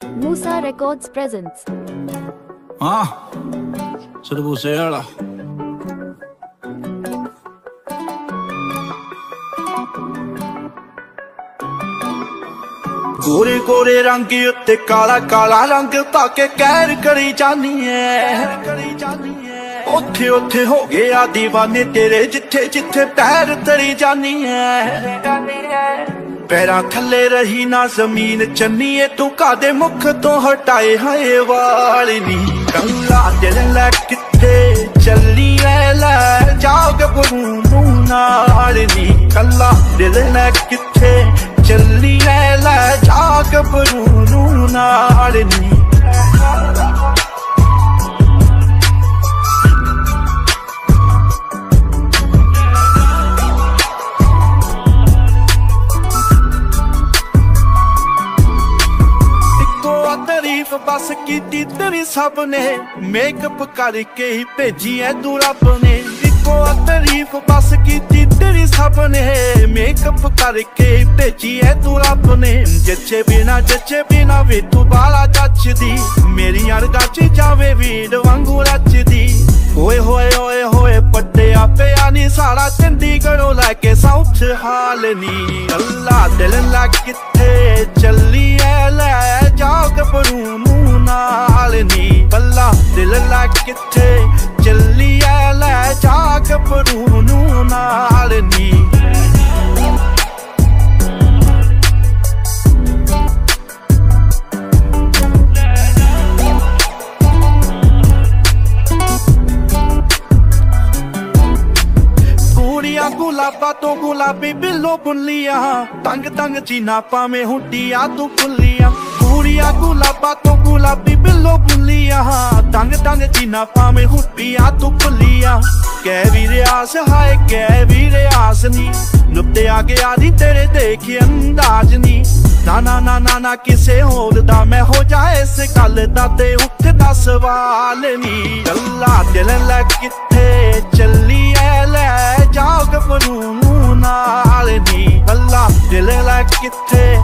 Musa Records presents. ਹਾਂ ਸਰਬੂਸੇ ਵਾਲਾ ਗੋਰੇ ਗੋਰੇ ਰੰਗ ਉੱਤੇ ਕਾਲਾ ਕਾਲਾ ਰੰਗ ਪਾ ਕੇ ਕਹਿਰ ਕਰੀ ਜਾਨੀ ਐ ਉੱਥੇ ਉੱਥੇ ਹੋ ਗਿਆ دیਵਾਨੇ ਤੇਰੇ ਜਿੱਥੇ ਜਿੱਥੇ ਪੈਰ ਤਰੀ ਜਾਨੀ ਐ ਪੈਰਾਂ ਥੱਲੇ ਰਹੀ ਨਾ ਜ਼ਮੀਨ ਚੰਨੀਏ, ਤੂੰ ਕਾਦੇ ਮੁਖ ਤੋਂ ਹਟਾਏ? ਹਾਏ, ਵਾਲ ਨੀ ਕੰਲਾ ਦਿਲ ਲੈ ਕਿੱਥੇ ਚੱਲੀ ਐ ਲੈ ਜਾਗ ਗੁਰੂ ਨੂੰ ਨਾਲ ਨੀ ਕੱਲਾ ਦਿਲ ਲੈ ਕਿੱਥੇ ਚੱਲੀ ਐ ਲੈ ਜਾਗ ਗੁਰੂ ਨੂੰ ਨਾਲ ਨੀ ਬਸ ਕੀਤੀ ਤੇਰੀ ਸਭ ਨੇ। ਮੇਕਅਪ ਕਰਕੇ ਹੀ ਭੇਜੀ ਐ ਤੂੰ ਰੱਬ ਨੇ। ਇੱਕੋ ਤਾਰੀਫ ਬਸ ਕੀਤੀ ਤੇਰੀ ਸਭ ਨੇ। ਮੇਕਅਪ ਕਰਕੇ ਹੀ ਭੇਜੀ ਐ ਤੂੰ ਰੱਬ ਨੇ। ਜੱਚੇ ਬਿਨਾ ਜੱਚੇ ਬਿਨਾ ਵੀ ਤੂੰ ਬਾਲਾ ਜੱਚਦੀ ਮੇਰੀ ਅਰਗਾ ਚ ਜਾਵੇ ਵੀਡ ਵਾਂਗੂ ਰੱਜਦੀ। ਓਏ ਹੋਏ ਓਏ ਹੋਏ ਪੱਟਿਆ ਪਿਆ ਨੀ ਸਾਰਾ ਚੰਡੀਗੜ੍ਹੋਂ ਲੈ ਕੇ ਸਾਊਥ ਹਾਲ ਨੀ। ਅੱਲਾ ਦਿਲ ਲੱਗ ਕਿੱਥੇ ਚੱਲੀ ਐ, ਲੈ ਜਾ ਗੱਭਰੂ। ਨੀ ਬੱਲਾ ਦਿਲ ਲੱਗ ਕਿੱਥੇ? ਚੱਲੀ ਲੈ ਜਾ ਗੱਭਰੂ ਨੂੰ ਨਾਲ ਨੀ। ਕੁੜੀਆਂ ਗੁਲਾਬਾਂ ਤੋਂ ਗੁਲਾਬੀ ਬਿੱਲੋ ਬੁੱਲੀਆਂ ਤੰਗ ਤੰਗ ਚੀਨਾ ਪਾਵੇਂ ਹੁੰਡੀਆਂ ਤੂੰ ਫੁੱਲੀਆਂ ਕੁੜੀਆਂ ਗੁਲਾਬਾਂ ਤੋਂ ਤੰਗ ਤੰਗ ਚੀਨਾ ਪਾਵੇਂ ਤੂੰ ਫੁੱਲੀਆਂ ਕਹਿ ਵੀ ਰਿਆਸ ਹਾਏ, ਕਹਿ ਵੀ ਰਿਆਸ ਨੀ। ਨੁੱਤੇ ਆ ਗਿਆ ਦੀ ਤੇਰੇ ਦੇਖ ਅੰਦਾਜ਼ ਨੀ। ਨਾ ਨਾ ਨਾ ਨਾ ਨਾ ਕਿਸੇ ਹੋਰ ਦਾ ਮੈਂ ਹੋ ਜਾਏ ਇਸ ਗੱਲ ਦਾ ਤੇ ਉੱਠਦਾ ਸਵਾਲ ਨੀ। ਗੱਲਾਂ ਦਿਲ ਲੈ ਕਿੱਥੇ ਚੱਲੀ ਐ ਲੈ ਜਾ ਗੱਭਰੂ ਨਾਲ ਨੀ। ਗੱਲਾਂ ਦਿਲ ਲੈ ਕਿੱਥੇ